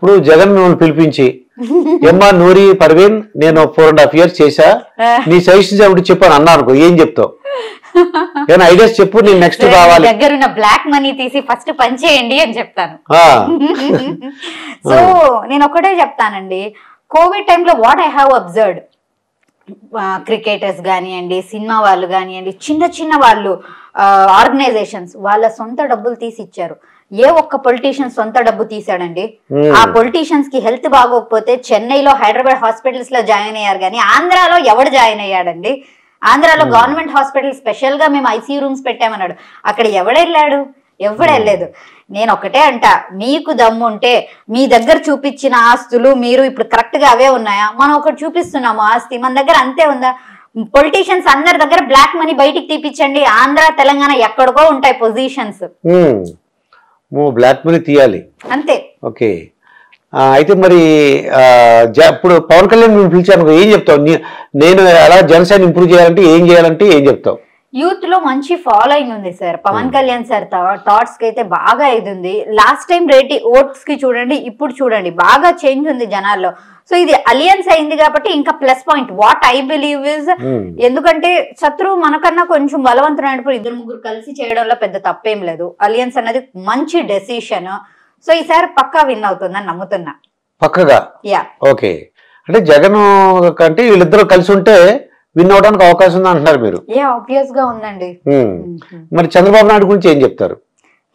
ఇప్పుడు జగన్ మిమ్మల్ని పిలిపించి ఎమ్మా నూరి పర్వీన్ నేను ఫోర్ అండ్ హాఫ్ ఇయర్స్ చేశా. నీ సజెషన్స్ ఏమిటి చెప్పాను అన్నా అనుకో ఏం చెప్తావు? ఐడియాస్ చెప్పు నేను నెక్స్ట్ కావాలి దగ్గరున్న బ్లాక్ మనీ తీసి ఫస్ట్ పని చేయండి అని చెప్తాను. సో నేను ఒకటే చెప్తానండి. కోవిడ్ టైంలో what I have observed cricketers కానివ్వండి సినిమా వాళ్ళు కానివ్వండి చిన్న చిన్న వాళ్ళు ఆర్గనైజేషన్స్ వాళ్ళ సొంత డబ్బులు తీసి ఇచ్చారు. ఏ ఒక్క పొలిటీషియన్ సొంత డబ్బు తీసాడండి. ఆ పొలిటీషియన్స్కి హెల్త్ బాగోకపోతే చెన్నైలో హైదరాబాద్ హాస్పిటల్స్లో జాయిన్ అయ్యారు కానీ ఆంధ్రాలో ఎవడు జాయిన్ అయ్యాడండి? ఆంధ్రాలో గవర్నమెంట్ హాస్పిటల్ స్పెషల్గా మేము ఐసీయూ రూమ్స్ పెట్టామన్నాడు. అక్కడ ఎవడెళ్ళాడు ఎవడు వెళ్ళలేదు. నేను ఒకటే అంట మీకు దమ్ము ఉంటే మీ దగ్గర చూపించిన ఆస్తులు మీరు ఇప్పుడు కరెక్ట్గా అవే ఉన్నాయా? మనం ఒకటి చూపిస్తున్నాము ఆస్తి. మన దగ్గర అంతే ఉందా? పొలిటీషియన్స్ అందరి దగ్గర బ్లాక్ మనీ బయటికి తీపిచ్చండి. ఆంధ్ర తెలంగాణ ఎక్కడికో ఉంటాయి పొజిషన్స్ బ్లాక్ మనీ తీయాలి. అంతే. ఓకే. అయితే మరి ఇప్పుడు పవన్ కళ్యాణ్ నేను పిలిచాను ఏం చెప్తావు? నేను ఎలా జనసేన ఇంప్రూవ్ చేయాలంటే ఏం చేయాలంటే ఏం చెప్తావు? యూత్లో మంచి ఫాలోయింగ్ ఉంది సార్. పవన్ కళ్యాణ్ సార్ థాట్స్కి అయితే బాగా ఇది ఉంది. లాస్ట్ టైం రేటి ఓట్స్కి చూడండి ఇప్పుడు చూడండి బాగా చేంజ్ ఉంది జనాల్లో. సో ఇది అలియన్స్ అయింది కాబట్టి ఇంకా plus point what I believe is Hmm. ఎందుకంటే శత్రువు మనకన్నా కొంచెం బలవంతుడైనప్పుడు ఇద్దరు ముగ్గురు కలిసి చేయడంలో పెద్ద తప్పేం లేదు. అలియన్స్ అనేది మంచి డెసిషన్ సో ఈసారి పక్కా విన్ అవుతుందని నమ్ముతున్నా. పక్కగా? యా ఓకే అంటే జగన్ కంటే వీళ్ళిద్దరూ కలిసి ఉంటే విన్ అవడానికి అవకాశం ఉంది అంటున్నారు మీరు? ఆబ్వియస్గా ఉందండి. మరి చంద్రబాబు నాయుడు గురించి ఏం చెప్తారు?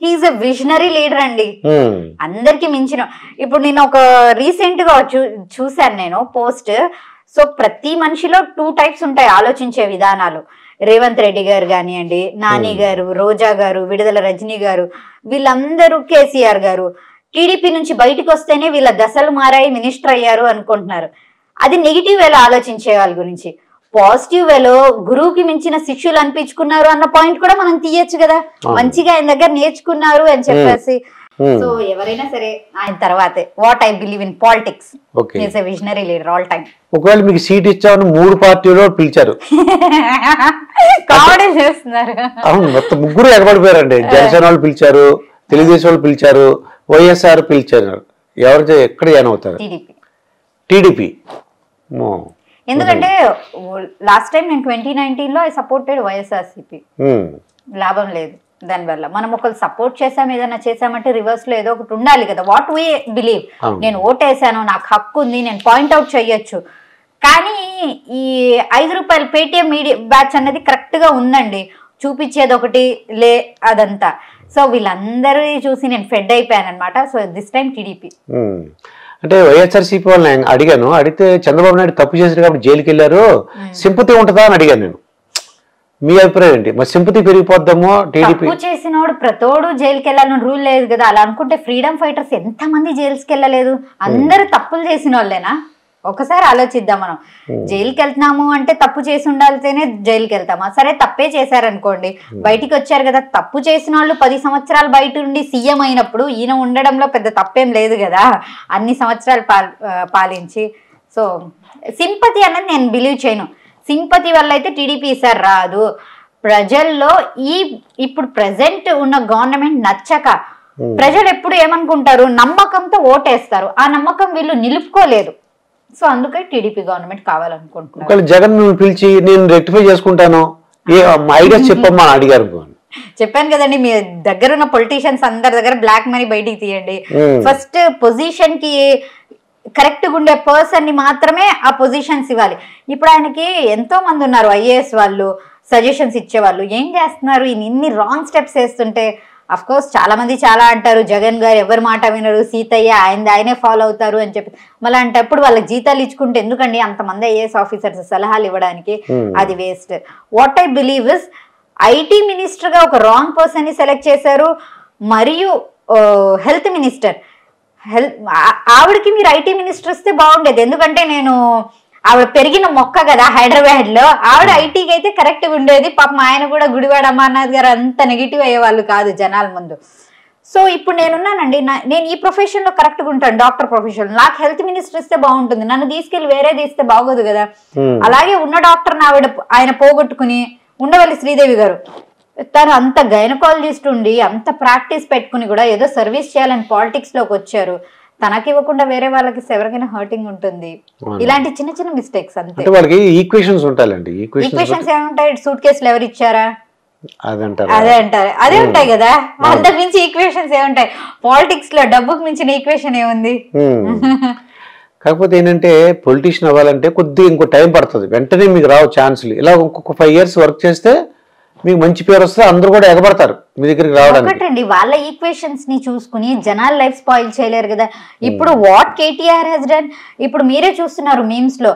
హీఈస్ ఎ విజనరీ లీడర్ అండి. అందరికి మించిన. ఇప్పుడు నేను ఒక రీసెంట్గా చూ చూశాను నేను పోస్ట్. సో ప్రతి మనిషిలో టూ టైప్స్ ఉంటాయి ఆలోచించే విధానాలు. రేవంత్ రెడ్డి గారు కానివ్వండి నాని గారు రోజా గారు విడుదల రజనీ గారు వీళ్ళందరూ కేసీఆర్ గారు. టీడీపీ నుంచి బయటకు వస్తేనే వీళ్ళ దశలు మారాయి మినిస్టర్ అయ్యారు అనుకుంటున్నారు. అది నెగిటివ్ వేలో ఆలోచించే వాళ్ళ గురించి? పాజిటివ్ వేలో గురువుకి మించిన శిష్యులు అనిపించుకున్నారు అన్న పాయింట్ కూడా మనం తీయొచ్చు కదా. మంచిగా ఆయన దగ్గర నేర్చుకున్నారు అని చెప్పేసి. సో ఎవరైనా సరే ఆయన తర్వాతే. What I believe in politics visionary leader all time ఒకవేళ మీకు సీట్ ఇచ్చామని మూడు పార్టీలు పిలిచారు. కామెడీ చేస్తున్నారు. అవును మొత్తం ముగ్గురు ఎగబడిపోయారండి. జనసేన వాళ్ళు పిలిచారు తెలుగుదేశం వాళ్ళు పిలిచారు వైఎస్ఆర్ పిలిచారు. ఎవరు ఎక్కడ జాయిన్ అవుతారు? టీడీపీ. టీడీపీ. ఎందుకంటే లాస్ట్ టైం నేను ట్వంటీ నైన్టీన్లో ఐ సపోర్టెడ్ వైఎస్ఆర్సీపీ లాభం లేదు దానివల్ల మనం ఒకరు సపోర్ట్ చేసాం ఏదైనా చేసామంటే రివర్స్లో ఏదో ఒకటి ఉండాలి కదా. What we believe. నేను ఓటేసాను నాకు హక్కు ఉంది నేను పాయింట్అవుట్ చేయొచ్చు. కానీ ఈ ఐదు రూపాయల పేటిఎం మీడియా బ్యాచ్ అన్నది కరెక్ట్గా ఉందండి. చూపించేది ఒకటి లే అదంతా. సో వీళ్ళందరూ చూసి నేను ఫెడ్ అయిపోయాను అనమాట సో దిస్ టైం టీడీపీ. అంటే వైఎస్ఆర్సీపీ వాళ్ళని అడిగాను. అడిగితే చంద్రబాబు నాయుడు తప్పు చేశారు కాబట్టి జైలుకి వెళ్ళారు సింపతి ఉంటుందా అని అడిగాను నేను. మీ అభిప్రాయం ఏంటి? మరి సింపతి పెరిగిపోద్దామో టీడీపీ? తప్పు చేసినోడు ప్రతోడు జైలుకి వెళ్ళాలని రూల్ లేదు కదా. అలా అనుకుంటే ఫ్రీడమ్ ఫైటర్స్ ఎంత మంది జైలుకి వెళ్ళలేదు అందరూ తప్పులు చేసిన వాళ్ళేనా? ఒకసారి ఆలోచిద్దాం మనం. జైలుకి వెళ్తున్నాము అంటే తప్పు చేసి ఉండాలితేనే జైలుకి వెళ్తామా సరే తప్పే చేశారనుకోండి. బయటికి వచ్చారు కదా తప్పు చేసిన వాళ్ళు పది సంవత్సరాలు బయట ఉండి సీఎం అయినప్పుడు ఈయన ఉండడంలో పెద్ద తప్పేం లేదు కదా అన్ని సంవత్సరాలు పాలించి. సో సింపతి అన్నది నేను బిలీవ్ చేయను. సింపతి వల్ల అయితే టీడీపీ ఈసారి రాదు. ప్రజల్లో ఈ ఇప్పుడు ప్రజెంట్ ఉన్న గవర్నమెంట్ నచ్చక ప్రజలు ఎప్పుడు ఏమనుకుంటారు? నమ్మకంతో ఓటేస్తారు. ఆ నమ్మకం వీళ్ళు నిలుపుకోలేదు. సో అందుకే టీడీపీ గవర్నమెంట్ కావాలనుకుంటున్నారు. జగన్ పిలిచి నేను రెక్టిఫై చేసుకుంటాను ఐడియాస్ చెప్పమ్మా అడిగారు. చెప్పాను కదండి మీ దగ్గర ఉన్న పొలిటీషియన్స్ అందరి దగ్గర బ్లాక్ మనీ బయటికి తీయండి. ఫస్ట్ పొజిషన్కి కరెక్ట్గా ఉండే పర్సన్ని మాత్రమే ఆ పొజిషన్స్ ఇవ్వాలి. ఇప్పుడు ఆయనకి ఎంతో మంది ఉన్నారు ఐఏఎస్ వాళ్ళు సజెషన్స్ ఇచ్చేవాళ్ళు. ఏం చేస్తున్నారు? ఇన్ని రాంగ్ స్టెప్స్ వేస్తుంటే అఫ్ కోర్స్ చాలా మంది చాలా అంటారు జగన్ గారు ఎవరి మాట వినరు సీతయ్య ఆయన ఆయనే ఫాలో అవుతారు అని చెప్పి. మళ్ళీ అంటప్పుడు వాళ్ళకి జీతాలు ఇచ్చుకుంటే ఎందుకండి అంతమంది ఐఏఎస్ ఆఫీసర్స్ సలహాలు ఇవ్వడానికి? Hmm. అది waste what I believe is IT మినిస్టర్గా ఒక రాంగ్ పర్సన్ని సెలెక్ట్ చేశారు మరియు హెల్త్ మినిస్టర్ హెల్త్ ఆవిడకి మీరు ఐటీ మినిస్టర్ వస్తే బాగుండేది. ఎందుకంటే నేను ఆవిడ పెరిగిన మొక్క కదా హైదరాబాద్లో ఆవిడ ఐటీకి అయితే కరెక్ట్ ఉండేది. పాపం ఆయన కూడా గుడివాడ అమర్నాథ్ గారు అంత నెగిటివ్ అయ్యేవాళ్ళు కాదు జనాల ముందు. సో ఇప్పుడు నేనున్నానండి నేను ఈ ప్రొఫెషన్లో కరెక్ట్గా ఉంటాను డాక్టర్ ప్రొఫెషన్ నాకు హెల్త్ మినిస్టర్ ఇస్తే బాగుంటుంది. నన్ను తీసుకెళ్ళి వేరే తీస్తే బాగోదు కదా. Hmm. అలాగే ఉన్న డాక్టర్ ఆవిడ ఆయన పోగొట్టుకుని ఉండవల్లి శ్రీదేవి గారు. తను అంత గైనకాలజిస్ట్ ఉండి అంత ప్రాక్టీస్ పెట్టుకుని కూడా ఏదో సర్వీస్ చేయాలని పాలిటిక్స్లోకి వచ్చారు. తనకి ఇవ్వకుండా వేరే వాళ్ళకి ఎవరికైనా హర్టింగ్ ఉంటుంది. ఇలాంటి చిన్న చిన్న మిస్టేక్స్ అంతే. వాళ్ళకి ఈక్వేషన్స్ ఉంటాయండి. ఈక్వేషన్స్ ఏముంటాయి? సూట్ కేసులు ఎవరు ఇచ్చారా? అదంటారు అదే అంటారు. అదే ఉంటాయి కదా. అంతకు మించి ఈక్వేషన్స్ ఏముంటాయి? పాలిటిక్స్లో డబ్బుకు మించిన ఈక్వేషన్ ఏముంది. కాకపోతే ఏంటంటే పొలిటీషియన్ అవ్వాలంటే కొద్దిగా ఇంకో టైం పడుతుంది. వెంటనే మీకు రావు ఛాన్సులు ఇలా ఇంకొక ఫైవ్ ఇయర్స్ వర్క్ చేస్తే మీకు మంచి పేరు వస్తే అందరూ కూడా ఎగబడతారు మీ దగ్గరికి రావడానికి. వాళ్ళ ఈక్వేషన్స్ని చూసుకుని జనాల లైఫ్ స్పాయిల్ చేయలేరు కదా. ఇప్పుడు వాట్ కేటీఆర్ హెస్ డన్ ఇప్పుడు మీరే చూస్తున్నారు మీమ్స్లో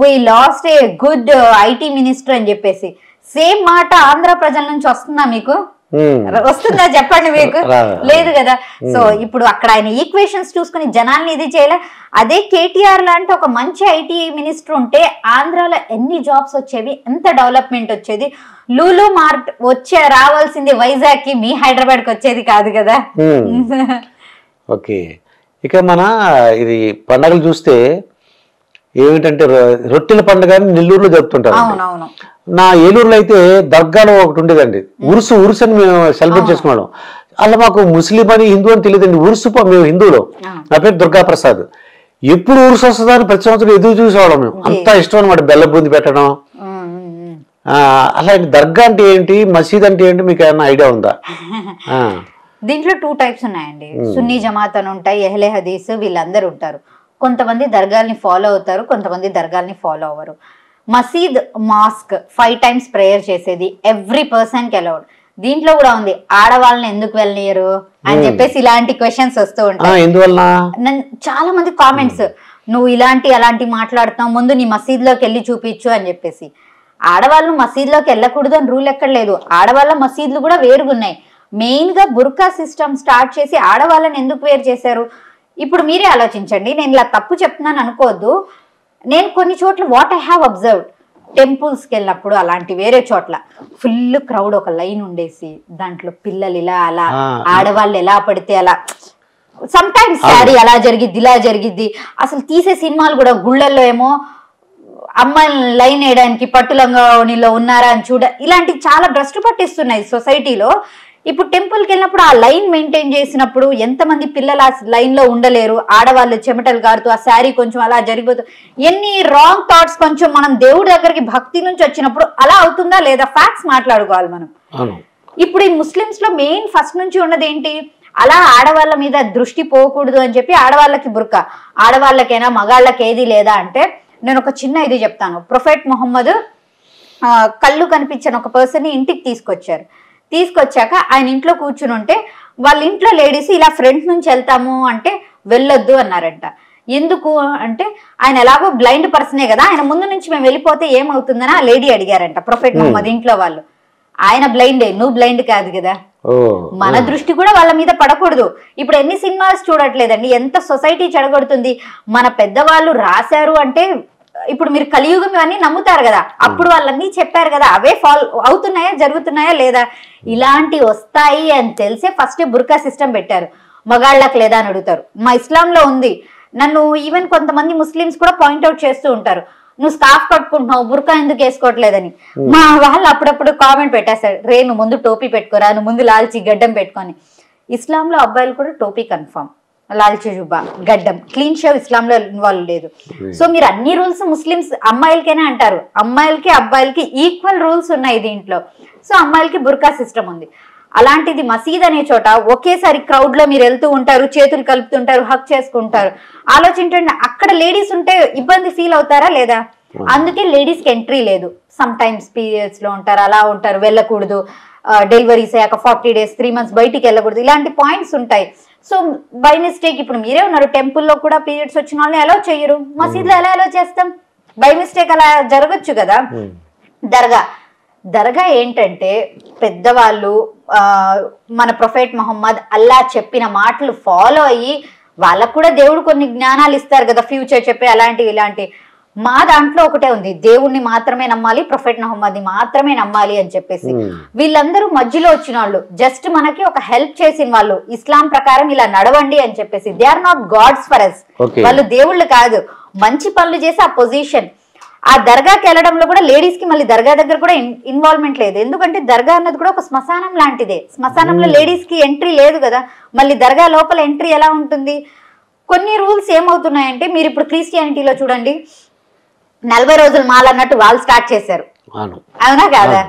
we lost a good IT minister అని చెప్పేసి. సేమ్ మాట ఆంధ్ర ప్రజల నుంచి వస్తుందా మీకు? వస్తుందా చెప్పండి మీకు. లేదు కదా. సో ఇప్పుడు అక్కడ ఆయన ఈక్వేషన్స్ చూసుకుని జనాల్ని ఇది చేయలే? అదే కేటీఆర్ లాంటి ఒక మంచి ఐటీ మినిస్టర్ ఉంటే ఆంధ్రాలో ఎన్ని జాబ్స్ వచ్చేవి? ఎంత డెవలప్మెంట్ వచ్చేది? లూలు మార్ట్ వచ్చే రావాల్సింది వైజాగ్కి మీ హైదరాబాద్కి వచ్చేది కాదు కదా. ఓకే. ఇక మన ఇది పండగలు చూస్తే ఏమిటంటే రొట్టెల పండుగ నెల్లూరులో జరుపుతుంటారు అవునవును. నా ఏలూరులో అయితే దర్గాలో ఒకటి ఉండేదండి. ఉరుసు ఉరుసు అని మేము సెలబ్రేట్ చేసుకున్నాం అలా మాకు ముస్లిం అని హిందూ అని తెలియదండి. ఉరుసు మేము హిందువులో. నా పేరు దుర్గా ప్రసాద్. ఎప్పుడు ఉరుసు వస్తుందా అని ప్రతి సంవత్సరం ఎదురు చూసేవాళ్ళం మేము. అంత ఇష్టం అనమాట బెల్ల బూంది పెట్టడం. అలాంటి దర్గా అంటే ఏంటి? మసీద్ అంటే ఏంటి? మీకు ఏమైనా ఐడియా ఉందా? దీంట్లో టూ టైప్స్ ఉన్నాయండి. సున్నీ జమాత్ అని ఉంటాయి ఎహ్లే హదీస్ వీళ్ళందరూ ఉంటారు. కొంతమంది దర్గాల్ని ఫాలో అవుతారు కొంతమంది దర్గాల్ని ఫాలో అవ్వరు. మసీద్ మాస్క్ ఫైవ్ టైమ్స్ ప్రేయర్ చేసేది. ఎవ్రీ పర్సన్కి అలౌడ్. దీంట్లో కూడా ఉంది ఆడవాళ్ళని ఎందుకు వెళ్ళనియరు అని చెప్పేసి ఇలాంటి క్వశ్చన్స్ వస్తూ ఉంటాయి. చాలా మంది కామెంట్స్ నువ్వు ఇలాంటి అలాంటి మాట్లాడుతున్నావు ముందు నీ మసీద్లోకి వెళ్ళి చూపించు అని చెప్పేసి. ఆడవాళ్ళు మసీద్లోకి వెళ్ళకూడదు అని రూల్ ఎక్కడ లేదు. ఆడవాళ్ళ మసీదులు కూడా వేరుగున్నాయి మెయిన్గా బుర్కా సిస్టమ్ స్టార్ట్ చేసి ఆడవాళ్ళని ఎందుకు వేరు చేశారు? ఇప్పుడు మీరే ఆలోచించండి. నేను ఇలా తప్పు చెప్తున్నాను అనుకోవద్దు. నేను కొన్ని చోట్ల వాట్ ఐ హ్యావ్ అబ్జర్వ్ టెంపుల్స్కి వెళ్ళినప్పుడు అలాంటి వేరే చోట్ల ఫుల్ క్రౌడ్ ఒక లైన్ ఉండేసి దాంట్లో పిల్లలు ఇలా అలా. ఆడవాళ్ళు ఎలా పడితే అలా. సమ్ టైమ్స్ శారీ అలా జరిగిద్ది ఇలా జరిగిద్ది. అసలు తీసే సినిమాలు కూడా గుళ్ళల్లో ఏమో అమ్మాయిని లైన్ వేయడానికి పట్టులంగానిలో ఉన్నారా అని చూడ ఇలాంటి చాలా భ్రష్టు పట్టిస్తున్నాయి సొసైటీలో ఇప్పుడు టెంపుల్కి వెళ్ళినప్పుడు ఆ లైన్ మెయింటైన్ చేసినప్పుడు ఎంతమంది పిల్లలు ఆ లైన్లో ఉండలేరు? ఆడవాళ్ళు చెమటలు కారుతూ ఆ శారీ కొంచెం అలా జరిగిపోతూ ఎన్ని రాంగ్ థాట్స్ కొంచెం మనం దేవుడి దగ్గరికి భక్తి నుంచి వచ్చినప్పుడు అలా అవుతుందా లేదా? ఫ్యాక్ట్స్ మాట్లాడుకోవాలి మనం. ఇప్పుడు ఈ ముస్లిమ్స్లో మెయిన్ ఫస్ట్ నుంచి ఉన్నది ఏంటి? అలా ఆడవాళ్ళ మీద దృష్టి పోకూడదు అని చెప్పి ఆడవాళ్ళకి బుర్క. ఆడవాళ్ళకైనా మగాళ్ళకి ఏది లేదా అంటే నేను ఒక చిన్న ఇది చెప్తాను. ప్రొఫెట్ మొహమ్మద్ కళ్ళు కనిపించిన ఒక పర్సన్ని ఇంటికి తీసుకొచ్చారు. తీసుకొచ్చాక ఆయన ఇంట్లో కూర్చుని ఉంటే వాళ్ళ ఇంట్లో లేడీస్ ఇలా ఫ్రంట్ నుంచి వెళ్తాము అంటే వెళ్ళొద్దు అన్నారంట. ఎందుకు అంటే ఆయన ఎలాగో బ్లైండ్ పర్సనే కదా ఆయన ముందు నుంచి మేము వెళ్ళిపోతే ఏమవుతుందని ఆ లేడీ అడిగారంట ప్రొఫెట్ మొహమ్మద్ ఇంట్లో వాళ్ళు. ఆయన బ్లైండే నువ్వు బ్లైండ్ కాదు కదా. మన దృష్టి కూడా వాళ్ళ మీద పడకూడదు. ఇప్పుడు ఎన్ని సినిమాస్ చూడట్లేదండి ఎంత సొసైటీ చెడగొడుతుంది. మన పెద్దవాళ్ళు రాశారు అంటే ఇప్పుడు మీరు కలియుగం ఇవన్నీ నమ్ముతారు కదా. అప్పుడు వాళ్ళన్నీ చెప్పారు కదా అవే ఫాలో అవుతున్నాయా జరుగుతున్నాయా లేదా? ఇలాంటి వస్తాయి అని తెలిసే ఫస్ట్ బుర్కా సిస్టమ్ పెట్టారు. మగాళ్ళకి లేదా అని అడుగుతారు. మా ఇస్లాంలో ఉంది. నన్ను ఈవెన్ కొంతమంది ముస్లిమ్స్ కూడా పాయింట్అవుట్ చేస్తూ ఉంటారు. నువ్వు స్కార్ఫ్ కట్టుకుంటున్నావు బుర్కా ఎందుకు వేసుకోవట్లేదని. మా వాళ్ళు అప్పుడప్పుడు కామెంట్ పెట్టేశారు రే నువ్వు ముందు టోపీ పెట్టుకోరా నువ్వు ముందు లాల్చి గడ్డం పెట్టుకొని ఇస్లాంలో అబ్బాయిలు కూడా టోపీ కన్ఫర్మ్ జుబ్బా గడ్డం. క్లీన్ షేవ్ ఇస్లాంలో ఇన్వాల్వ్ లేదు. సో మీరు అన్ని రూల్స్ ముస్లిమ్స్ అమ్మాయిలకైనా అంటారు. అమ్మాయిలకి అబ్బాయిలకి ఈక్వల్ రూల్స్ ఉన్నాయి దీంట్లో. సో అమ్మాయిలకి బుర్కా సిస్టమ్ ఉంది. అలాంటిది మసీద్ అనే చోట ఒకేసారి క్రౌడ్లో మీరు వెళ్తూ ఉంటారు చేతులు కలుపుతుంటారు హక్ చేసుకుంటారు. ఆలోచించండి అక్కడ లేడీస్ ఉంటే ఇబ్బంది ఫీల్ అవుతారా లేదా? అందుకే లేడీస్కి ఎంట్రీ లేదు. సమ్ టైమ్స్ పీరియడ్స్లో ఉంటారు అలా ఉంటారు వెళ్ళకూడదు. డెలివరీస్ అయ్యాక ఫార్టీ డేస్ త్రీ మంత్స్ బయటికి వెళ్ళకూడదు. ఇలాంటి పాయింట్స్ ఉంటాయి. సో బై మిస్టేక్ ఇప్పుడు మీరే ఉన్నారు. టెంపుల్లో కూడా పీరియడ్స్ వచ్చిన వాళ్ళని ఎలా చేయరు. మసీద్లో ఎలా ఎలా చేస్తాం? బై మిస్టేక్ అలా జరగచ్చు కదా? దర్గా. దర్గా ఏంటంటే పెద్దవాళ్ళు ఆ, మన ప్రొఫెట్ మొహమ్మద్ అల్లా చెప్పిన మాటలు ఫాలో అయ్యి వాళ్ళకు కూడా దేవుడు కొన్ని జ్ఞానాలు ఇస్తారు కదా ఫ్యూచర్ చెప్పే అలాంటివి ఇలాంటి మా దాంట్లో ఒకటే ఉంది. దేవుణ్ణి మాత్రమే నమ్మాలి ప్రొఫెట్ మొహమ్మద్ని మాత్రమే నమ్మాలి అని చెప్పేసి. వీళ్ళందరూ మధ్యలో వచ్చిన వాళ్ళు జస్ట్ మనకి ఒక హెల్ప్ చేసిన వాళ్ళు ఇస్లాం ప్రకారం ఇలా నడవండి అని చెప్పేసి. They are not gods for us. వాళ్ళు దేవుళ్ళు కాదు. మంచి పనులు చేసి ఆ పొజిషన్ ఆ దర్గాకి వెళ్ళడంలో కూడా లేడీస్కి మళ్ళీ దర్గా దగ్గర కూడా ఇన్వాల్వ్మెంట్ లేదు. ఎందుకంటే దర్గా అన్నది కూడా ఒక శ్మశానం లాంటిదే. శ్మశానంలో లేడీస్కి ఎంట్రీ లేదు కదా. మళ్ళీ దర్గా లోపల ఎంట్రీ ఎలా ఉంటుంది? కొన్ని రూల్స్ ఏమవుతున్నాయంటే మీరు ఇప్పుడు క్రిస్టియానిటీలో చూడండి. నలభై రోజులు మాల అన్నట్టు వాళ్ళు స్టార్ట్ చేశారు. అవును. కాదా?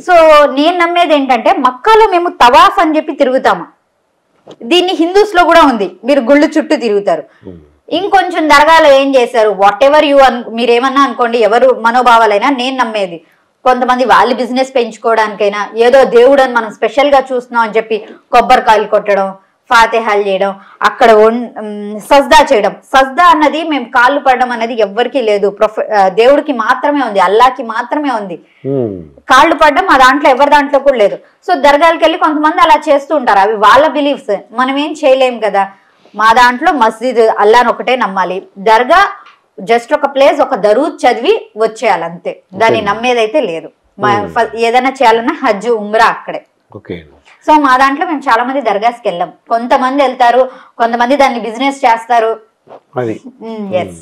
సో నేను నమ్మేది ఏంటంటే మక్కాలో మేము తవాఫ్ అని చెప్పి తిరుగుతాము. దీన్ని హిందూస్లో కూడా ఉంది. మీరు గుళ్ళు చుట్టూ తిరుగుతారు. ఇంకొంచెం దర్గాలో ఏం చేశారు? వాట్ ఎవర్ యూ అన్ మీరేమన్నా అనుకోండి ఎవరు మనోభావాలైనా నేను నమ్మేది. కొంతమంది వాళ్ళ బిజినెస్ పెంచుకోవడానికైనా ఏదో దేవుడు అని మనం స్పెషల్గా చూస్తున్నాం అని చెప్పి కొబ్బరికాయలు కొట్టడం ఫాతిహాలు చేయడం అక్కడ సజ్దా చేయడం. సజ్దా అన్నది మేము కాళ్ళు పడడం అనేది ఎవ్వరికీ లేదు. దేవుడికి మాత్రమే ఉంది అల్లాకి మాత్రమే ఉంది. కాళ్ళు పడ్డం మా దాంట్లో ఎవరి దాంట్లో కూడా లేదు. సో దర్గాలకు వెళ్ళి కొంతమంది అలా చేస్తూ ఉంటారు. అవి వాళ్ళ బిలీఫ్స్ మనం ఏం చేయలేం కదా. మా దాంట్లో మస్జిద్ అల్లాని ఒకటే నమ్మాలి. దర్గా జస్ట్ ఒక ప్లేస్ ఒక దరూద్ చదివి వచ్చేయాలి అంతే. దాన్ని నమ్మేదైతే లేదు. ఏదైనా చేయాలన్నా హజ్ ఉమ్రా అక్కడే. ఓకే. సో మా దాంట్లో మేము చాలా మంది దర్గాస్కి వెళ్ళాం. కొంతమంది వెళ్తారు కొంతమంది దాన్ని బిజినెస్ చేస్తారు. అది. ఎస్